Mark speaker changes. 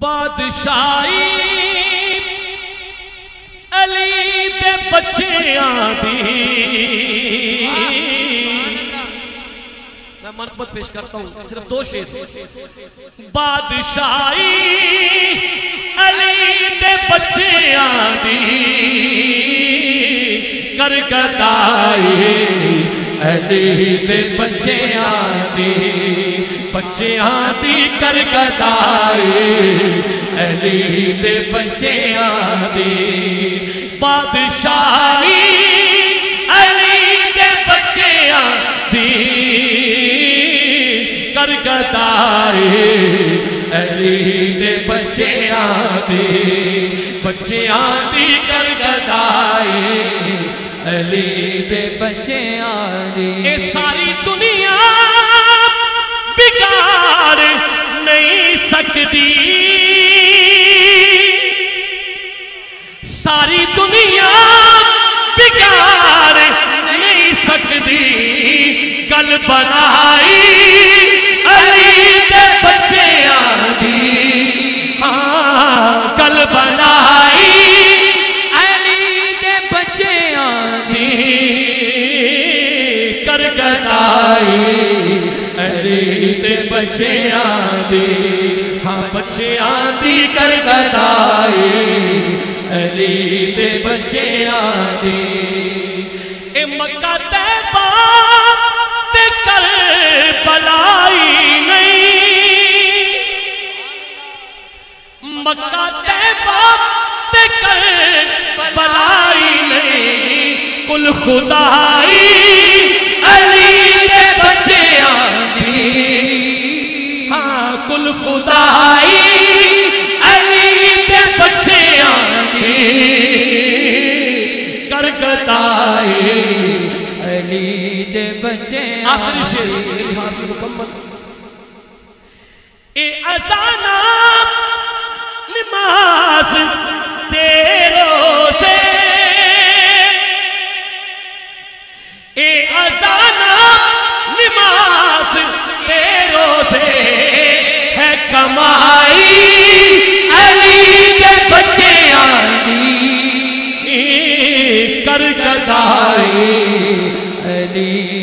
Speaker 1: بادشاہی علی دے بچیاں دی میں منقبت پیش کرتا ہوں، صرف دو شیر بادشاہی علی دے بچیاں دی کرکتائی علی دے بچیاں دی بچیاں دی کرکتائی علی دے بچیاں دی بادشاہی علی دے بچیاں دی کرکتائی علی دے بچیاں دی بچیاں دی کرکتائی علی دے بچیاں دی ساری دنیا بگاڑ نہیں سکتی۔ گل بنائی علی دے بچیاں دی ہاں گل بنائی علی دے بچیاں دی کر گنائی علی دے بچیاں دی ہاں بچیاں دی کر گنائی علی دے بچیاں دی اے مکہ تیبہ تے کر بلائی نہیں۔ مکہ تیبہ تے کر بلائی نہیں۔ کل خدائی علی دے بچیاں دی ہاں کل خدائی کرکتائی
Speaker 2: علی دے بچے
Speaker 1: آخری شیر مکمل اے ازانا نماز تیروں سے۔ اے ازانا نماز تیروں سے۔ ہے کمائی علی کے بچے آنی۔ کر گدائی
Speaker 2: علی۔